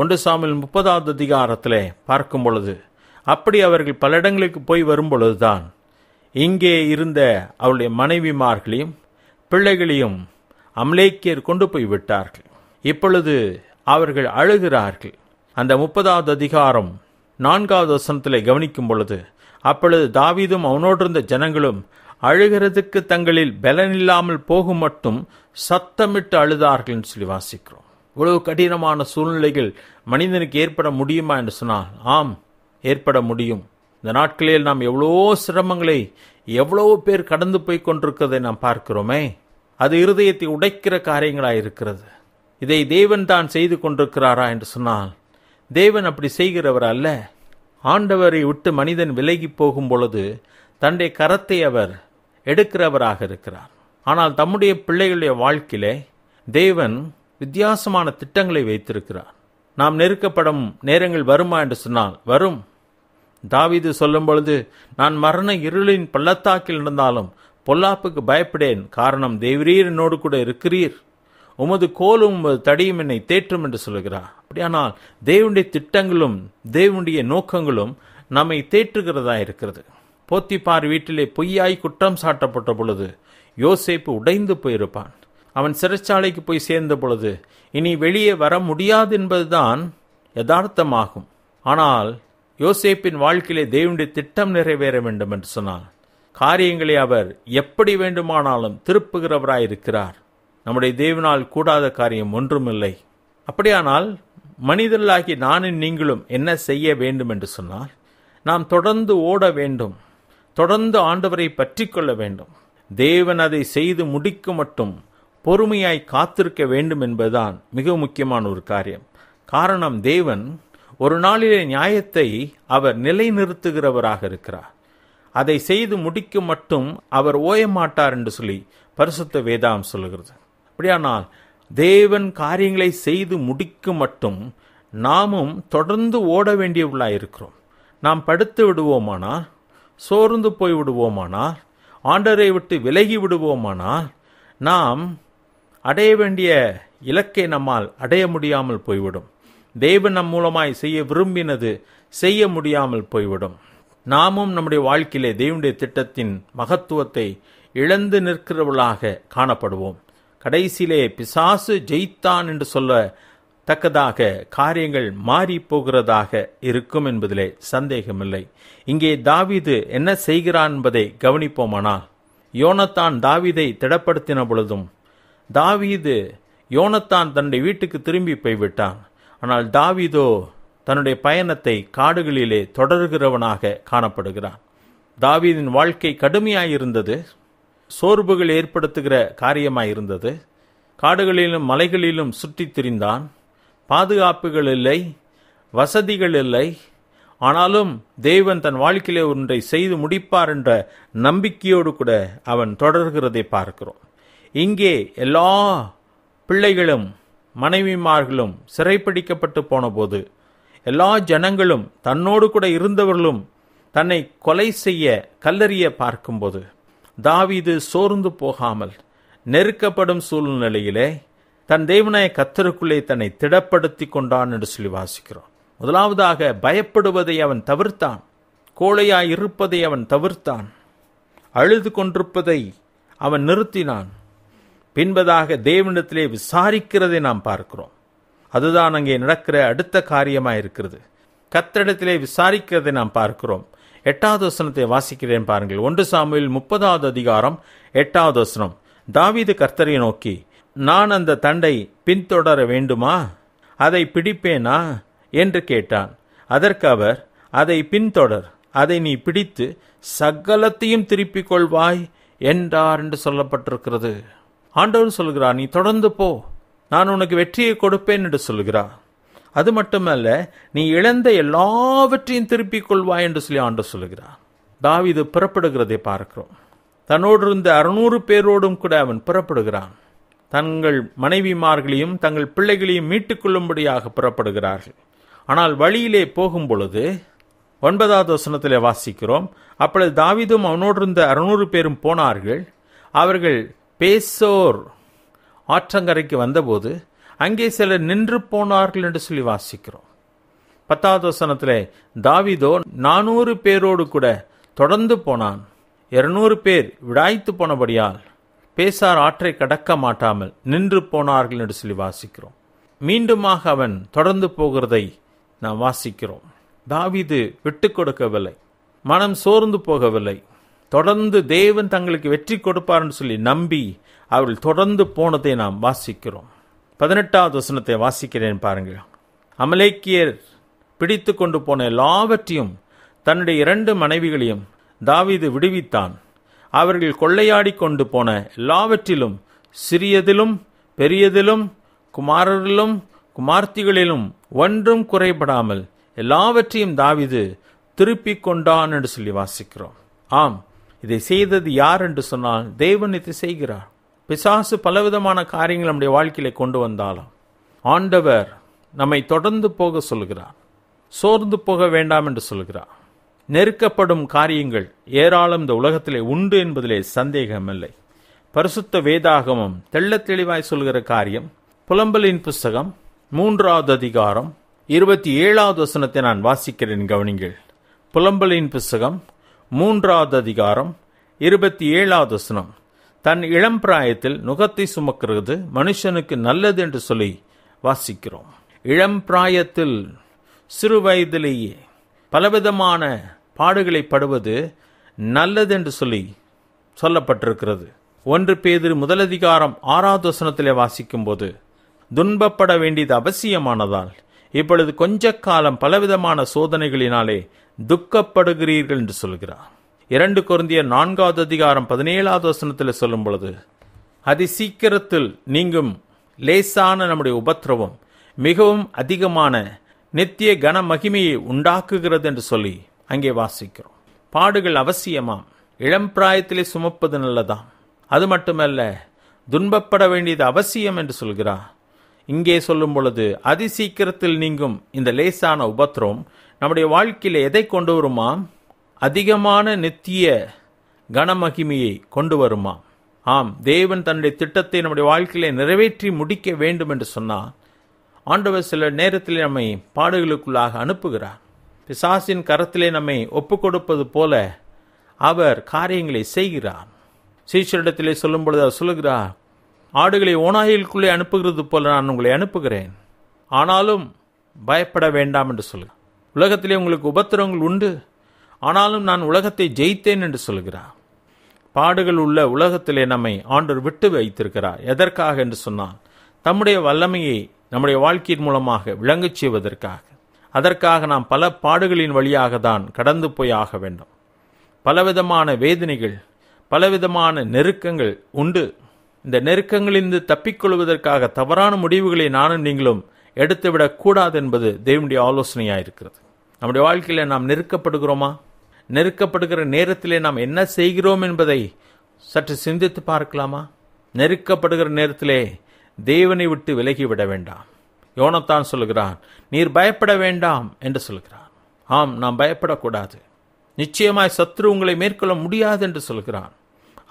ஒன்று சாமியில் முப்பதாவது அதிகாரத்திலே பார்க்கும் பொழுது அப்படி அவர்கள் பல இடங்களுக்கு போய் வரும் பொழுதுதான் இங்கே இருந்த அவருடைய மனைவிமார்களையும் பிள்ளைகளையும் அம்லேக்கியர் கொண்டு போய் விட்டார்கள் இப்பொழுது அவர்கள் அழுகிறார்கள் அந்த முப்பதாவது அதிகாரம் நான்காவது வசனத்தில் கவனிக்கும் பொழுது அப்பொழுது தாவீதும் அவனோடிருந்த ஜனங்களும் அழுகிறதுக்கு தங்களில் பலனில்லாமல் போகும் மட்டும் சத்தமிட்டு அழுதார்கள்னு சொல்லி வாசிக்கிறோம் இவ்வளவு கடினமான சூழ்நிலைகள் மனிதனுக்கு ஏற்பட முடியுமா என்று சொன்னால் ஆம் ஏற்பட முடியும் இந்த நாட்களில் நாம் எவ்வளோ சிரமங்களை எவ்வளோ பேர் கடந்து போய் கொண்டிருக்கிறதை நாம் பார்க்கிறோமே அது இருதயத்தை உடைக்கிற காரியங்களாக இருக்கிறது இதை தேவன் தான் செய்து கொண்டிருக்கிறாரா என்று சொன்னால் தேவன் அப்படி செய்கிறவர் அல்ல ஆண்டவரை விட்டு மனிதன் விலகி போகும் பொழுது தன்னுடைய கரத்தை அவர் எடுக்கிறவராக இருக்கிறார் ஆனால் தம்முடைய பிள்ளைகளுடைய வாழ்க்கையிலே தேவன் வித்தியாசமான திட்டங்களை வைத்திருக்கிறார் நாம் நெருக்கப்படும் நேரங்கள் வருமா என்று சொன்னால் வரும் தாவிது சொல்லும் பொழுது நான் மரண இருளின் பள்ளத்தாக்கில் இருந்தாலும் பொல்லாப்புக்கு பயப்படேன் காரணம் தேவரீர் என்னோடு கூட இருக்கிறீர் உமது கோலும் உமது தடியும் என்னை தேற்றும் என்று சொல்கிறார் அப்படியானால் தேவனுடைய திட்டங்களும் தேவனுடைய நோக்கங்களும் நம்மை தேற்றுகிறதா இருக்கிறது போத்திப்பார் வீட்டிலே பொய்யாய் குற்றம் சாட்டப்பட்ட பொழுது யோசேப்பு உடைந்து போயிருப்பான் அவன் சிறைச்சாலைக்கு போய் சேர்ந்த பொழுது இனி வெளியே வர முடியாது என்பதுதான் யதார்த்தமாகும் ஆனால் யோசேப்பின் வாழ்க்கையிலே தேவனுடைய திட்டம் நிறைவேற வேண்டும் என்று சொன்னார் காரியங்களை அவர் எப்படி வேண்டுமானாலும் திருப்புகிறவராயிருக்கிறார் நம்முடைய தேவனால் கூடாத காரியம் ஒன்றுமில்லை அப்படியானால் மனிதர்களாகி நானும் நீங்களும் என்ன செய்ய வேண்டும் என்று சொன்னால் நாம் தொடர்ந்து ஓட வேண்டும் தொடர்ந்து ஆண்டவரை பற்றி கொள்ள வேண்டும் தேவன் அதை செய்து முடிக்க மட்டும் பொறுமையாய் காத்திருக்க வேண்டும் என்பதுதான் மிக முக்கியமான ஒரு காரியம் காரணம் தேவன் ஒரு நாளிலே நியாயத்தை அவர் நிலைநிறுத்துகிறவராக இருக்கிறார் அதை செய்து முடிக்க மட்டும் அவர் ஓயமாட்டார் என்று சொல்லி பரிசுத்த வேதாம் சொல்லுகிறது அப்படியானால் தேவன் காரியங்களை செய்து முடிக்க மட்டும் நாமும் தொடர்ந்து ஓட வேண்டியவர்களாயிருக்கிறோம் நாம் படுத்து விடுவோமானால் சோர்ந்து போய் விடுவோமானால் ஆண்டரை விட்டு விலகி விடுவோமானால் நாம் அடைய வேண்டிய இலக்கை நம்மால் அடைய முடியாமல் போய்விடும் தேவன் நம் மூலமாய் செய்ய விரும்பினது செய்ய முடியாமல் போய்விடும் நாமும் நம்முடைய வாழ்க்கையிலே தேவனுடைய திட்டத்தின் மகத்துவத்தை இழந்து நிற்கிறவர்களாக காணப்படுவோம் கடைசியிலே பிசாசு ஜெயித்தான் என்று சொல்ல தக்கதாக காரியங்கள் மாறி போகிறதாக இருக்கும் என்பதிலே சந்தேகமில்லை இங்கே தாவிது என்ன செய்கிறான் என்பதை கவனிப்போமானால் யோனத்தான் தாவிதை திடப்படுத்தின பொழுதும் தாவீது யோனத்தான் தன்னுடைய வீட்டுக்கு திரும்பி போய்விட்டான் ஆனால் தாவிதோ தன்னுடைய பயணத்தை காடுகளிலே தொடர்கிறவனாக காணப்படுகிறான் தாவீதின் வாழ்க்கை கடுமையாயிருந்தது சோர்வுகள் ஏற்படுத்துகிற காரியமாயிருந்தது காடுகளிலும் மலைகளிலும் சுற்றித் திரிந்தான் பாதுகாப்புகள் இல்லை வசதிகள் இல்லை ஆனாலும் தேவன் தன் வாழ்க்கையிலே ஒன்றை செய்து முடிப்பார் என்ற நம்பிக்கையோடு கூட அவன் தொடர்கிறதை பார்க்கிறோம் இங்கே எல்லா பிள்ளைகளும் மனைவிமார்களும் சிறைப்பிடிக்கப்பட்டு போனபோது எல்லா ஜனங்களும் தன்னோடு கூட இருந்தவர்களும் தன்னை கொலை செய்ய கல்லறிய பார்க்கும்போது தாவீது சோர்ந்து போகாமல் நெருக்கப்படும் சூழ்நிலையிலே தன் தேவனாய கத்தருக்குள்ளே தன்னை திடப்படுத்தி கொண்டான் என்று சொல்லி வாசிக்கிறோம் முதலாவதாக பயப்படுவதை அவன் தவிர்த்தான் கோழையாய் இருப்பதை அவன் தவிர்த்தான் அழுது கொண்டிருப்பதை அவன் நிறுத்தினான் பின்பதாக தேவனிடத்திலே விசாரிக்கிறதை நாம் பார்க்கிறோம் அதுதான் அங்கே நடக்கிற அடுத்த காரியமாக இருக்கிறது கத்தடத்திலே விசாரிக்கிறதை நாம் பார்க்கிறோம் எட்டாவது வசனத்தை வாசிக்கிறேன் பாருங்கள் ஒன்று சாமியில் முப்பதாவது அதிகாரம் எட்டாவது வசனம் தாவீது கர்த்தரை நோக்கி நான் அந்த தண்டை பின்தொடர வேண்டுமா அதை பிடிப்பேனா என்று கேட்டான் அதற்கு அவர் அதை பின்தொடர் அதை நீ பிடித்து சகலத்தையும் திருப்பிக் கொள்வாய் என்றார் என்று சொல்லப்பட்டிருக்கிறது ஆண்டவர் சொல்கிறார் நீ தொடர்ந்து போ நான் உனக்கு வெற்றியை கொடுப்பேன் என்று சொல்கிறார் அது மட்டுமல்ல நீ இழந்த எல்லாவற்றையும் திருப்பிக் கொள்வாய் என்று சொல்லி ஆண்டு சொல்கிறார் தாவிது புறப்படுகிறதை பார்க்கிறோம் தன்னோடு இருந்த அறுநூறு பேரோடும் கூட அவன் புறப்படுகிறான் தங்கள் மனைவிமார்களையும் தங்கள் பிள்ளைகளையும் கொள்ளும்படியாக புறப்படுகிறார்கள் ஆனால் வழியிலே போகும் பொழுது ஒன்பதாவது வசனத்திலே வாசிக்கிறோம் அப்பொழுது தாவிதும் அவனோடு இருந்த அறுநூறு பேரும் போனார்கள் அவர்கள் பேசோர் ஆற்றங்கரைக்கு வந்தபோது அங்கே சிலர் நின்று போனார்கள் என்று சொல்லி வாசிக்கிறோம் பத்தாவது வசனத்தில் தாவிதோ நானூறு பேரோடு கூட தொடர்ந்து போனான் இருநூறு பேர் விடாய்த்து போனபடியால் பேசார் ஆற்றை கடக்க மாட்டாமல் நின்று போனார்கள் என்று சொல்லி வாசிக்கிறோம் மீண்டுமாக அவன் தொடர்ந்து போகிறதை நாம் வாசிக்கிறோம் தாவிது விட்டு கொடுக்கவில்லை மனம் சோர்ந்து போகவில்லை தொடர்ந்து தேவன் தங்களுக்கு வெற்றி கொடுப்பார்னு சொல்லி நம்பி அவர்கள் தொடர்ந்து போனதை நாம் வாசிக்கிறோம் பதினெட்டாவது வசனத்தை வாசிக்கிறேன் பாருங்கள் அமலேக்கியர் பிடித்து கொண்டு போன எல்லாவற்றையும் தன்னுடைய இரண்டு மனைவிகளையும் தாவீது விடுவித்தான் அவர்கள் கொள்ளையாடி கொண்டு போன எல்லாவற்றிலும் சிறியதிலும் பெரியதிலும் குமாரரிலும் குமார்த்திகளிலும் ஒன்றும் குறைபடாமல் எல்லாவற்றையும் தாவிது திருப்பிக் கொண்டான் என்று சொல்லி வாசிக்கிறோம் ஆம் இதை செய்தது யார் என்று சொன்னால் தேவன் இதை செய்கிறார் பிசாசு பலவிதமான காரியங்கள் நம்முடைய வாழ்க்கையில கொண்டு வந்தாலும் ஆண்டவர் நம்மை தொடர்ந்து போக சொல்கிறார் சோர்ந்து போக வேண்டாம் என்று சொல்கிறார் நெருக்கப்படும் காரியங்கள் ஏராளம் இந்த உலகத்திலே உண்டு என்பதிலே சந்தேகமில்லை பரிசுத்த வேதாகமம் தெள்ள தெளிவாய் சொல்கிற காரியம் புலம்பலின் புஸ்தகம் மூன்றாவது அதிகாரம் இருபத்தி ஏழாவது வசனத்தை நான் வாசிக்கிறேன் கவனிங்கள் புலம்பலின் புஸ்தகம் மூன்றாவது அதிகாரம் இருபத்தி ஏழாவது வசனம் தன் இளம் பிராயத்தில் நுகத்தை சுமக்கிறது மனுஷனுக்கு நல்லது என்று சொல்லி வாசிக்கிறோம் இளம் பிராயத்தில் சிறு வயதிலேயே பலவிதமான பாடுகளை படுவது நல்லது என்று சொல்லி சொல்லப்பட்டிருக்கிறது ஒன்று பேதில் முதலதிகாரம் ஆறாவது வசனத்திலே வாசிக்கும்போது துன்பப்பட வேண்டியது அவசியமானதால் இப்பொழுது கொஞ்ச காலம் பலவிதமான சோதனைகளினாலே துக்கப்படுகிறீர்கள் என்று சொல்கிறார் இரண்டு குருந்திய நான்காவது அதிகாரம் பதினேழாவது வசனத்தில் சொல்லும் பொழுது அதி சீக்கிரத்தில் நீங்கும் லேசான நம்முடைய உபத்திரவம் மிகவும் அதிகமான நித்திய கன மகிமையை உண்டாக்குகிறது என்று சொல்லி அங்கே வாசிக்கிறோம் பாடுகள் அவசியமாம் இளம் பிராயத்திலே சுமப்பது நல்லதாம் அது மட்டுமல்ல துன்பப்பட வேண்டியது அவசியம் என்று சொல்கிறார் இங்கே சொல்லும் பொழுது அதிசீக்கிரத்தில் நீங்கும் இந்த லேசான உபத்திரம் நம்முடைய வாழ்க்கையில் எதை கொண்டு வருமா அதிகமான நித்திய கனமகிமையை கொண்டு வருமா ஆம் தேவன் தன்னுடைய திட்டத்தை நம்முடைய வாழ்க்கையில நிறைவேற்றி முடிக்க வேண்டும் என்று சொன்னால் ஆண்டவர் சில நேரத்தில் நம்மை பாடுகளுக்குள்ளாக அனுப்புகிறார் பிசாசின் கரத்திலே நம்மை ஒப்பு கொடுப்பது போல அவர் காரியங்களை செய்கிறார் சீச்சரிடத்திலே சொல்லும் பொழுது அவர் சொல்லுகிறார் ஆடுகளை ஓனாயிலுக்குள்ளே அனுப்புகிறது போல நான் உங்களை அனுப்புகிறேன் ஆனாலும் பயப்பட வேண்டாம் என்று சொல்லுகிறார் உலகத்திலே உங்களுக்கு உபத்திரங்கள் உண்டு ஆனாலும் நான் உலகத்தை ஜெயித்தேன் என்று சொல்கிறார் பாடுகள் உள்ள உலகத்திலே நம்மை ஆண்டோர் விட்டு வைத்திருக்கிறார் எதற்காக என்று சொன்னால் தம்முடைய வல்லமையை நம்முடைய வாழ்க்கையின் மூலமாக விளங்கச் செய்வதற்காக அதற்காக நாம் பல பாடுகளின் வழியாக தான் கடந்து போய் ஆக வேண்டும் பலவிதமான வேதனைகள் பலவிதமான நெருக்கங்கள் உண்டு இந்த நெருக்கங்களிலிருந்து தப்பிக்கொள்வதற்காக தவறான முடிவுகளை நானும் நீங்களும் எடுத்துவிடக்கூடாது என்பது தேவனுடைய ஆலோசனையாக இருக்கிறது நம்முடைய வாழ்க்கையில் நாம் நெருக்கப்படுகிறோமா நெருக்கப்படுகிற நேரத்திலே நாம் என்ன செய்கிறோம் என்பதை சற்று சிந்தித்து பார்க்கலாமா நெருக்கப்படுகிற நேரத்திலே தேவனை விட்டு விலகிவிட வேண்டாம் யோனத்தான் சொல்கிறான் நீர் பயப்பட வேண்டாம் என்று சொல்கிறான் ஆம் நாம் பயப்படக்கூடாது நிச்சயமாய் சத்ரு உங்களை மேற்கொள்ள முடியாது என்று சொல்கிறான்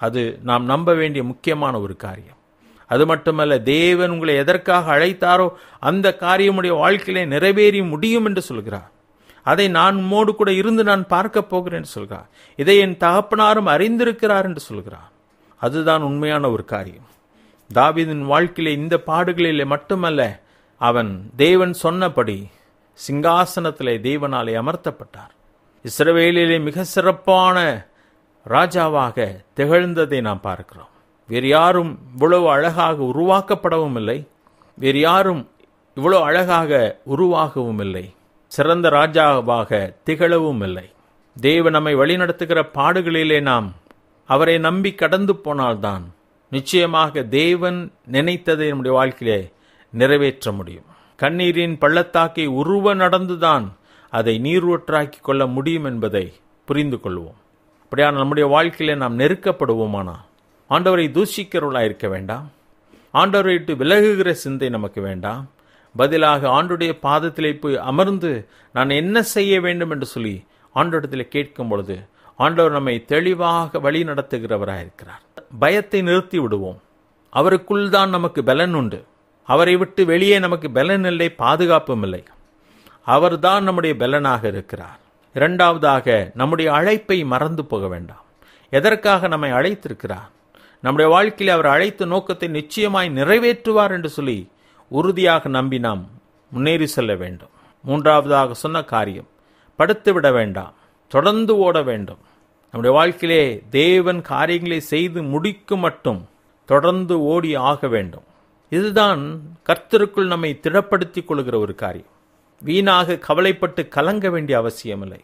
அது நாம் நம்ப வேண்டிய முக்கியமான ஒரு காரியம் அது மட்டுமல்ல தேவன் உங்களை எதற்காக அழைத்தாரோ அந்த காரியமுடைய வாழ்க்கையிலே நிறைவேறி முடியும் என்று சொல்கிறார் அதை நான் உம்மோடு கூட இருந்து நான் பார்க்க போகிறேன் சொல்கிறார் இதை என் தகப்பனாரும் அறிந்திருக்கிறார் என்று சொல்கிறார் அதுதான் உண்மையான ஒரு காரியம் தாவிதின் வாழ்க்கையிலே இந்த பாடுகளிலே மட்டுமல்ல அவன் தேவன் சொன்னபடி சிங்காசனத்திலே தேவனாலே அமர்த்தப்பட்டார் இஸ்ரவேலிலே மிக சிறப்பான ராஜாவாக திகழ்ந்ததை நாம் பார்க்கிறோம் வேறு யாரும் இவ்வளவு அழகாக உருவாக்கப்படவும் இல்லை வேறு யாரும் இவ்வளோ அழகாக உருவாகவும் இல்லை சிறந்த ராஜாவாக திகழவும் இல்லை தேவ நம்மை வழிநடத்துகிற பாடுகளிலே நாம் அவரை நம்பி கடந்து போனால்தான் நிச்சயமாக தேவன் நினைத்ததை நம்முடைய வாழ்க்கையிலே நிறைவேற்ற முடியும் கண்ணீரின் பள்ளத்தாக்கை உருவ நடந்துதான் அதை நீர்வற்றாக்கி கொள்ள முடியும் என்பதை புரிந்து கொள்வோம் அப்படியான நம்முடைய வாழ்க்கையிலே நாம் நெருக்கப்படுவோமானா ஆண்டவரை தூஷிக்கிறவர்களாக இருக்க வேண்டாம் ஆண்டவரை விட்டு விலகுகிற சிந்தை நமக்கு வேண்டாம் பதிலாக ஆண்டுடைய பாதத்திலே போய் அமர்ந்து நான் என்ன செய்ய வேண்டும் என்று சொல்லி ஆண்டோடத்தில் கேட்கும் பொழுது ஆண்டவர் நம்மை தெளிவாக வழி நடத்துகிறவராக இருக்கிறார் பயத்தை நிறுத்தி விடுவோம் அவருக்குள் தான் நமக்கு பலன் உண்டு அவரை விட்டு வெளியே நமக்கு பலன் இல்லை பாதுகாப்பும் இல்லை அவர் தான் நம்முடைய பலனாக இருக்கிறார் இரண்டாவதாக நம்முடைய அழைப்பை மறந்து போக வேண்டாம் எதற்காக நம்மை அழைத்திருக்கிறார் நம்முடைய வாழ்க்கையில் அவர் அழைத்த நோக்கத்தை நிச்சயமாய் நிறைவேற்றுவார் என்று சொல்லி உறுதியாக நம்பி நாம் முன்னேறி செல்ல வேண்டும் மூன்றாவதாக சொன்ன காரியம் படுத்து விட வேண்டாம் தொடர்ந்து ஓட வேண்டும் நம்முடைய வாழ்க்கையிலே தேவன் காரியங்களை செய்து முடிக்கும் மட்டும் தொடர்ந்து ஓடி ஆக வேண்டும் இதுதான் கர்த்தருக்குள் நம்மை திடப்படுத்திக் கொள்கிற ஒரு காரியம் வீணாக கவலைப்பட்டு கலங்க வேண்டிய அவசியமில்லை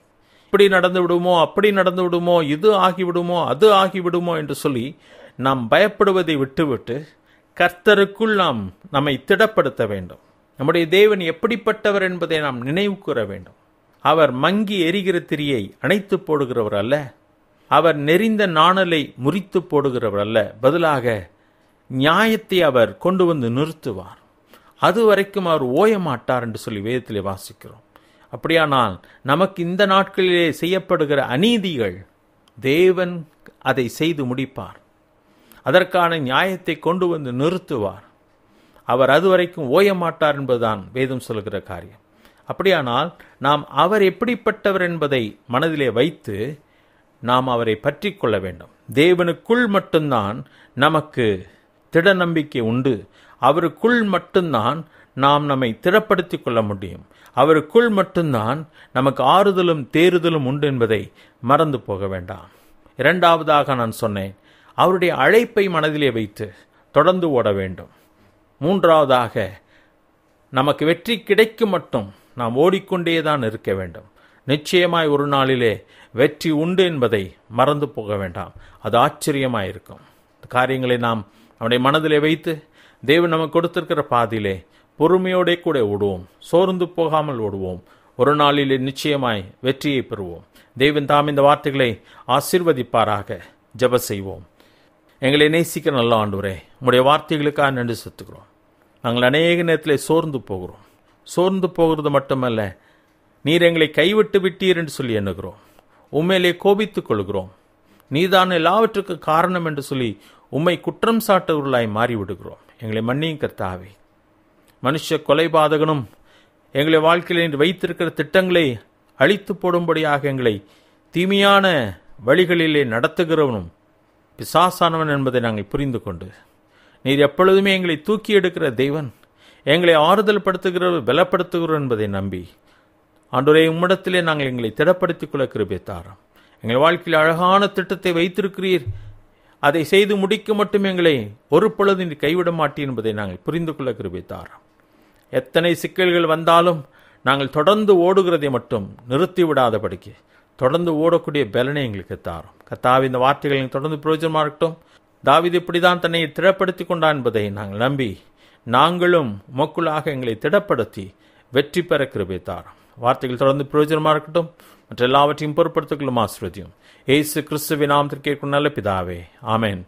இப்படி நடந்து விடுமோ அப்படி நடந்து விடுமோ இது ஆகிவிடுமோ அது ஆகிவிடுமோ என்று சொல்லி நாம் பயப்படுவதை விட்டுவிட்டு கர்த்தருக்குள் நாம் நம்மை திடப்படுத்த வேண்டும் நம்முடைய தேவன் எப்படிப்பட்டவர் என்பதை நாம் நினைவு கூற வேண்டும் அவர் மங்கி எரிகிற திரியை அணைத்து போடுகிறவர் அல்ல அவர் நெறிந்த நாணலை முறித்து போடுகிறவர் அல்ல பதிலாக நியாயத்தை அவர் கொண்டு வந்து நிறுத்துவார் அது வரைக்கும் அவர் ஓய மாட்டார் என்று சொல்லி வேதத்திலே வாசிக்கிறோம் அப்படியானால் நமக்கு இந்த நாட்களிலே செய்யப்படுகிற அநீதிகள் தேவன் அதை செய்து முடிப்பார் அதற்கான நியாயத்தை கொண்டு வந்து நிறுத்துவார் அவர் அதுவரைக்கும் ஓய மாட்டார் என்பதுதான் வேதம் சொல்கிற காரியம் அப்படியானால் நாம் அவர் எப்படிப்பட்டவர் என்பதை மனதிலே வைத்து நாம் அவரை பற்றி கொள்ள வேண்டும் தேவனுக்குள் மட்டும்தான் நமக்கு திட நம்பிக்கை உண்டு அவருக்குள் மட்டும்தான் நாம் நம்மை திடப்படுத்தி கொள்ள முடியும் அவருக்குள் மட்டும்தான் நமக்கு ஆறுதலும் தேறுதலும் உண்டு என்பதை மறந்து போக வேண்டாம் இரண்டாவதாக நான் சொன்னேன் அவருடைய அழைப்பை மனதிலே வைத்து தொடர்ந்து ஓட வேண்டும் மூன்றாவதாக நமக்கு வெற்றி கிடைக்கும் மட்டும் நாம் ஓடிக்கொண்டே தான் இருக்க வேண்டும் நிச்சயமாய் ஒரு நாளிலே வெற்றி உண்டு என்பதை மறந்து போக வேண்டாம் அது ஆச்சரியமாயிருக்கும் இருக்கும் காரியங்களை நாம் நம்முடைய மனதிலே வைத்து தேவன் நமக்கு கொடுத்திருக்கிற பாதியிலே பொறுமையோடே கூட ஓடுவோம் சோர்ந்து போகாமல் ஓடுவோம் ஒரு நாளிலே நிச்சயமாய் வெற்றியை பெறுவோம் தேவன் தாம் இந்த வார்த்தைகளை ஆசிர்வதிப்பாராக ஜப செய்வோம் எங்களை நேசிக்கிற நல்ல ஆண்டுவரே உங்களுடைய வார்த்தைகளுக்காக நன்றி செத்துக்கிறோம் நாங்கள் அநேக நேரத்தில் சோர்ந்து போகிறோம் சோர்ந்து போகிறது மட்டுமல்ல நீர் எங்களை கைவிட்டு விட்டீர் என்று சொல்லி எண்ணுகிறோம் உண்மையிலே கோபித்துக் கொள்கிறோம் நீதான் எல்லாவற்றுக்கு காரணம் என்று சொல்லி உம்மை குற்றம் சாட்டுவர்களாய் மாறிவிடுகிறோம் எங்களை மன்னியும் கர்த்தாவே மனுஷ கொலைபாதகனும் எங்களை வாழ்க்கையில் வைத்திருக்கிற திட்டங்களை அழித்து போடும்படியாக எங்களை தீமையான வழிகளிலே நடத்துகிறவனும் பிசாசானவன் என்பதை நாங்கள் புரிந்து கொண்டு நீர் எப்பொழுதுமே எங்களை தூக்கி எடுக்கிற தெய்வன் எங்களை ஆறுதல் படுத்துகிறவர் பலப்படுத்துகிறோம் என்பதை நம்பி ஆண்டோரே உம்மிடத்திலே நாங்கள் எங்களை திடப்படுத்திக் கொள்ள தாரம் எங்கள் வாழ்க்கையில் அழகான திட்டத்தை வைத்திருக்கிறீர் அதை செய்து முடிக்க மட்டும் எங்களை ஒரு பொழுது நீ கைவிட மாட்டேன் என்பதை நாங்கள் புரிந்து கொள்ள தாரம் எத்தனை சிக்கல்கள் வந்தாலும் நாங்கள் தொடர்ந்து ஓடுகிறதை மட்டும் நிறுத்தி விடாதபடிக்கு தொடர்ந்து ஓடக்கூடிய பலனை எங்களுக்கு தாரும் கத்தாவி இந்த வார்த்தைகள் தொடர்ந்து பிரயோஜனமாக இருக்கட்டும் தாவிது இப்படி தான் தன்னை திடப்படுத்தி கொண்டான் என்பதை நாங்கள் நம்பி நாங்களும் மக்களாக எங்களை திடப்படுத்தி வெற்றி பெற கிருபை தாரும் வார்த்தைகள் தொடர்ந்து பிரயோஜனமாக இருக்கட்டும் மற்ற எல்லாவற்றையும் பொருட்படுத்திக்கொள்ளும் ஆசிரியம் ஏசு கிறிஸ்துவை நாம் நல்ல பிதாவே ஆமேன்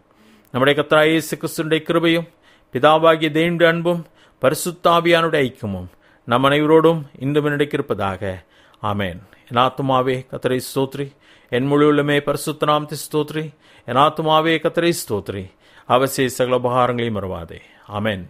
நம்முடைய கத்தரா ஏசு கிறிஸ்துடைய கிருபையும் பிதாவாகிய தேவனுடைய அன்பும் பரிசுத்தாவியானுடைய ஐக்கியமும் நம் அனைவரோடும் இன்று நடக்கிருப்பதாக ஆமேன் என் ஆத்மாவே கத்தரை ஸ்தோத்ரி என் முழுவலுமே பரிசுத்தனாம்தி ஸ்தோத்ரி என் ஆத்மாவே கத்தரை ஸ்தோத்ரி அவசிய சகல உபகாரங்களையும் மறவாதே அமேன்